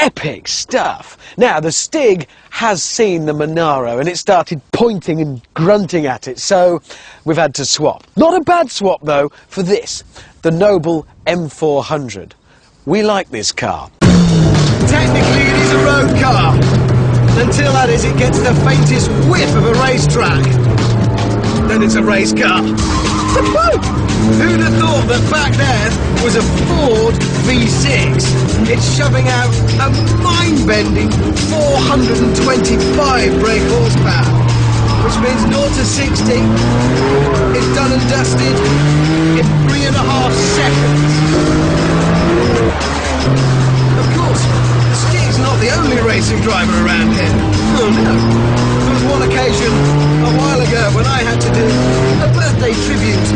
Epic stuff. Now, the Stig has seen the Monaro and it started pointing and grunting at it, so we've had to swap. Not a bad swap, though, for this, the Noble M400. We like this car. Technically, it is a road car. Until that is, it gets the faintest whiff of a racetrack. Then it's a race car. Who'd have thought that back there was a Ford V6? It's shoving out a mind-bending 425 brake horsepower, which means 0 to 60 is done and dusted in three and a half seconds. Of course, Steve's not the only racing driver around here. Oh no. There was one occasion a while ago when I had to do a birthday tribute